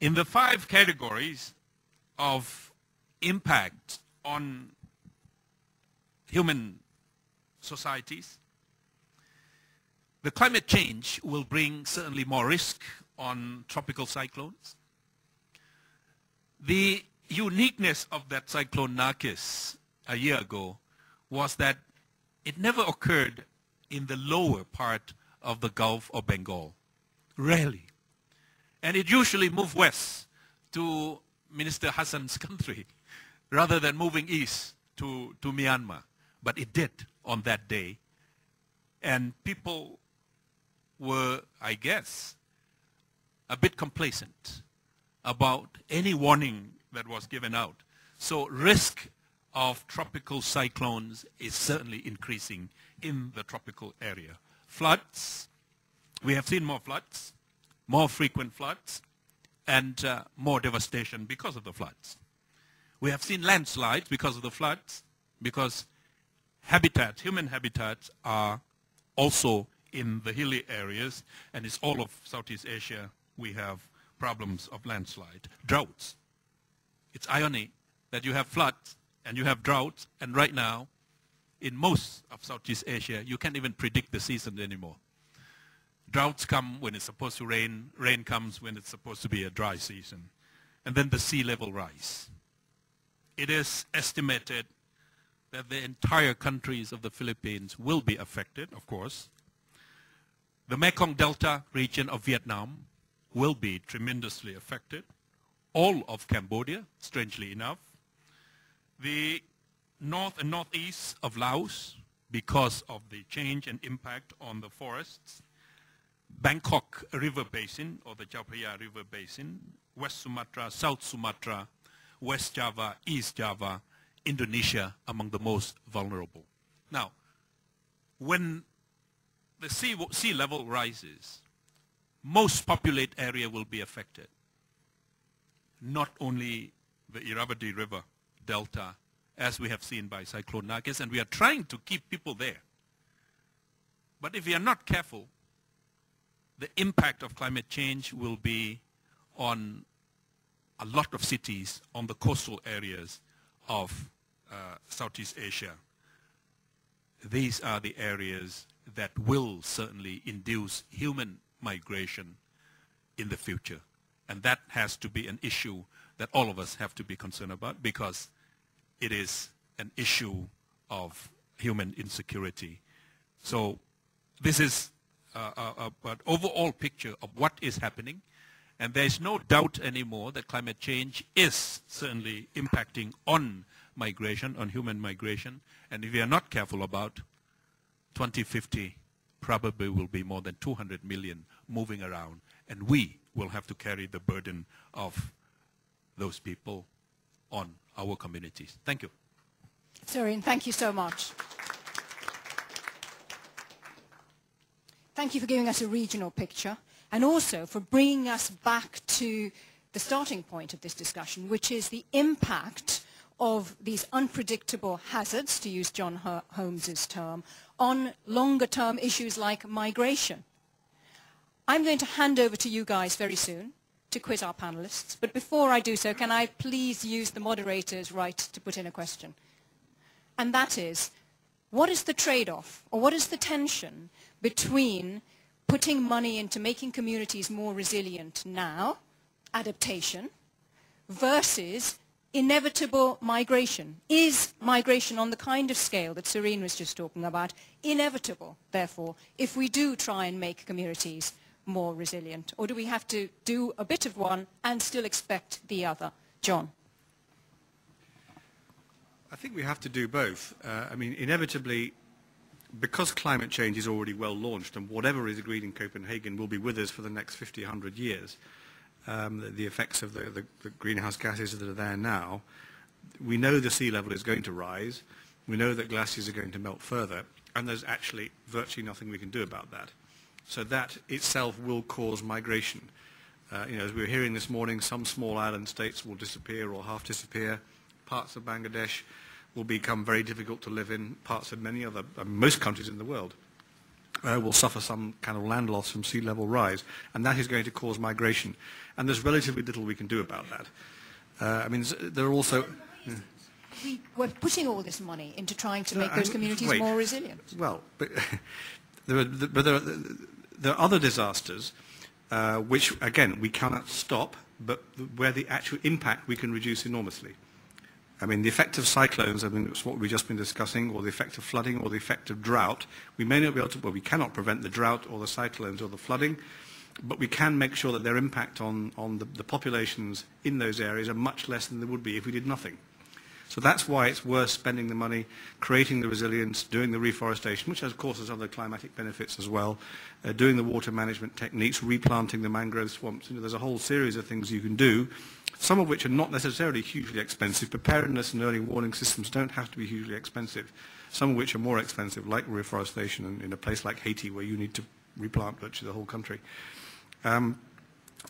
In the five categories of impact on human societies, the climate change will bring certainly more risk on tropical cyclones. The uniqueness of that cyclone Nargis a year ago was that it never occurred in the lower part of the Gulf of Bengal. Rarely. And it usually moved west to Minister Hasan's country rather than moving east to, to Myanmar. But it did on that day. And people were, I guess, a bit complacent about any warning that was given out. So risk of tropical cyclones is certainly increasing in the tropical area. Floods, we have seen more floods, more frequent floods, and uh, more devastation because of the floods. We have seen landslides because of the floods, because habitats, human habitats are also in the hilly areas, and it's all of Southeast Asia we have problems of landslide. Droughts. It's irony that you have floods and you have droughts, and right now, in most of Southeast Asia, you can't even predict the season anymore. Droughts come when it's supposed to rain, rain comes when it's supposed to be a dry season, and then the sea level rise. It is estimated that the entire countries of the Philippines will be affected, of course. The Mekong Delta region of Vietnam will be tremendously affected. All of Cambodia, strangely enough. The north and northeast of Laos, because of the change and impact on the forests. Bangkok River Basin, or the Chao River Basin, West Sumatra, South Sumatra, West Java, East Java, Indonesia among the most vulnerable. Now, when the sea, sea level rises, most populated area will be affected. Not only the Irrawaddy River Delta, as we have seen by Cyclone Nargis, and we are trying to keep people there. But if we are not careful, the impact of climate change will be on a lot of cities on the coastal areas of uh, Southeast Asia. These are the areas that will certainly induce human migration in the future. And that has to be an issue that all of us have to be concerned about because it is an issue of human insecurity. So this is an overall picture of what is happening. And there's no doubt anymore that climate change is certainly impacting on migration, on human migration. And if we are not careful about 2050, probably will be more than 200 million moving around. And we will have to carry the burden of those people on our communities. Thank you. Surin, thank you so much. Thank you for giving us a regional picture and also for bringing us back to the starting point of this discussion, which is the impact of these unpredictable hazards, to use John Holmes's term, on longer-term issues like migration. I'm going to hand over to you guys very soon to quiz our panelists. But before I do so, can I please use the moderator's right to put in a question? And that is, what is the trade-off, or what is the tension between putting money into making communities more resilient now, adaptation, versus inevitable migration. Is migration on the kind of scale that Surin was just talking about inevitable, therefore, if we do try and make communities more resilient? Or do we have to do a bit of one and still expect the other? John. I think we have to do both. Uh, I mean, inevitably, because climate change is already well launched and whatever is agreed in Copenhagen will be with us for the next 50, 100 years, um, the, the, effects of the, the, the greenhouse gases that are there now, we know the sea level is going to rise. We know that glaciers are going to melt further, and there's actually virtually nothing we can do about that. So that itself will cause migration. Uh, you know, as we were hearing this morning, some small island states will disappear or half disappear. Parts of Bangladesh will become very difficult to live in, parts of many other, uh, most countries in the world. uh, will suffer some kind of land loss from sea level rise, and that is going to cause migration. And there's relatively little we can do about that. Uh, I mean, there are also... We, we're putting all this money into trying to make those communities wait. more resilient. Well, but there are, but there are, there are other disasters uh, which, again, we cannot stop, but where the actual impact we can reduce enormously. I mean, the effect of cyclones, I mean, it's what we've just been discussing, or the effect of flooding, or the effect of drought. We may not be able to, well, we cannot prevent the drought or the cyclones or the flooding, but we can make sure that their impact on, on the, the populations in those areas are much less than they would be if we did nothing. So that's why it's worth spending the money, creating the resilience, doing the reforestation, which of course has other climatic benefits as well, uh, doing the water management techniques, replanting the mangrove swamps. You know, there's a whole series of things you can do, some of which are not necessarily hugely expensive. Preparedness and early warning systems don't have to be hugely expensive. Some of which are more expensive, like reforestation in, in a place like Haiti where you need to replant virtually the whole country. Um,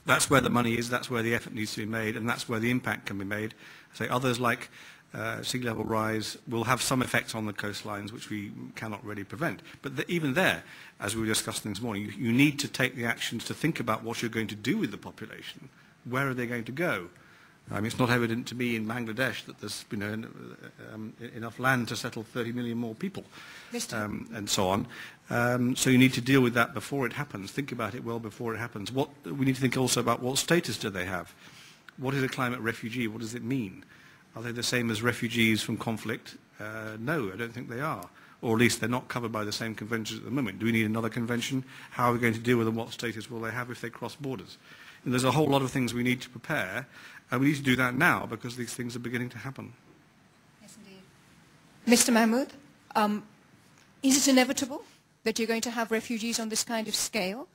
that's where the money is, that's where the effort needs to be made, and that's where the impact can be made. Say others like uh, sea level rise will have some effect on the coastlines which we cannot really prevent. But the, even there, as we were discussing this morning, you, you need to take the actions to think about what you're going to do with the population. Where are they going to go? I mean, it's not evident to me in Bangladesh that there's you know, en- um, enough land to settle 30 million more people um, and so on. Um, so you need to deal with that before it happens. Think about it well before it happens. What, we need to think also about what status do they have? What is a climate refugee? What does it mean? Are they the same as refugees from conflict? Uh, no, I don't think they are. Or at least they're not covered by the same conventions at the moment. Do we need another convention? How are we going to deal with them? What status will they have if they cross borders? And there's a whole lot of things we need to prepare, and we need to do that now because these things are beginning to happen. Yes, indeed. Mr. Mahmud, um, is it inevitable that you're going to have refugees on this kind of scale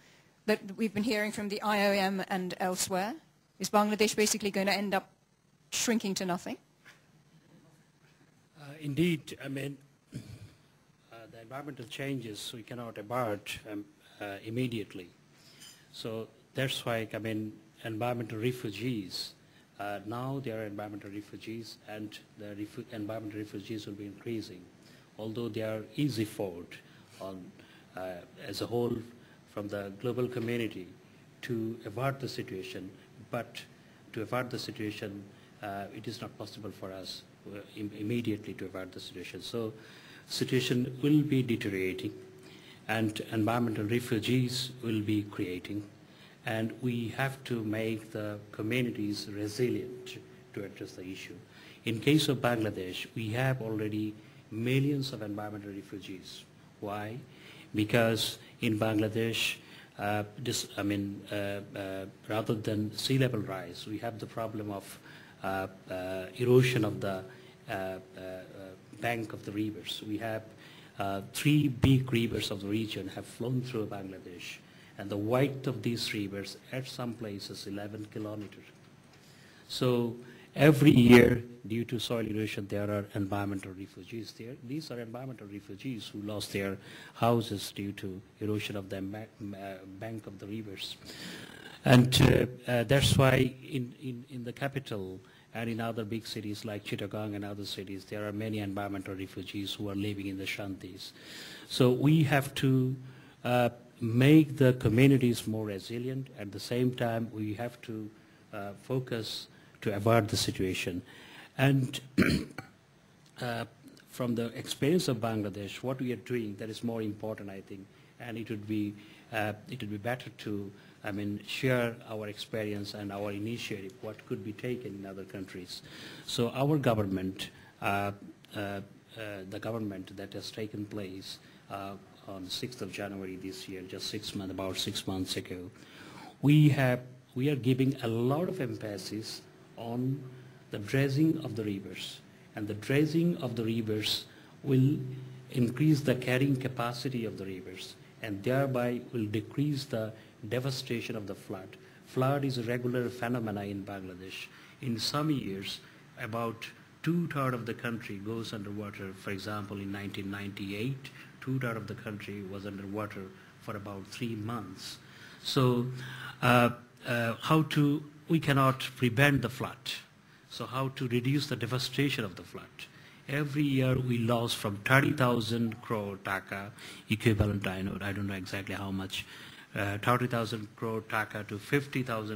that we've been hearing from the IOM and elsewhere? Is Bangladesh basically going to end up shrinking to nothing? Uh, Indeed, I mean, uh, the environmental changes we cannot abort um, uh, immediately. So that's why, I mean, environmental refugees, uh, now there are environmental refugees and the refu- environmental refugees will be increasing. Although there is effort on, uh, as a whole from the global community to avert the situation, but to avert the situation, uh, it is not possible for us uh, im- immediately to avert the situation. So situation will be deteriorating and environmental refugees will be creating and we have to make the communities resilient to address the issue. In case of Bangladesh, we have already millions of environmental refugees. Why? Because in Bangladesh, uh, this, I mean, uh, uh, rather than sea level rise, we have the problem of erosion of the uh, uh, uh, bank of the rivers. We have uh, three big rivers of the region have flown through Bangladesh, and the width of these rivers at some places 11 kilometers. So every year, due to soil erosion, there are environmental refugees there. These are environmental refugees who lost their houses due to erosion of the bank of the rivers. And uh, uh, that's why in, in, in the capital and in other big cities like Chittagong and other cities, there are many environmental refugees who are living in the shanties. So we have to uh, make the communities more resilient. At the same time, we have to uh, focus to avoid the situation. And uh, from the experience of Bangladesh, what we are doing that is more important, I think, and it would be it would be better to, I mean, share our experience and our initiative, what could be taken in other countries. So our government, uh, uh, uh, the government that has taken place uh, on 6th of January this year, just six months, about six months ago, we have we are giving a lot of emphasis on the dredging of the rivers. And the dredging of the rivers will increase the carrying capacity of the rivers and thereby will decrease the devastation of the flood. Flood is a regular phenomena in Bangladesh. In some years, about two-thirds of the country goes underwater. For example, in 1998, two-thirds of the country was underwater for about three months. So uh, uh, how to, we cannot prevent the flood. So how to reduce the devastation of the flood? Every year we lost from 30,000 crore taka equivalent, I, know, I don't know exactly how much, uh, 30,000 crore taka to 50,000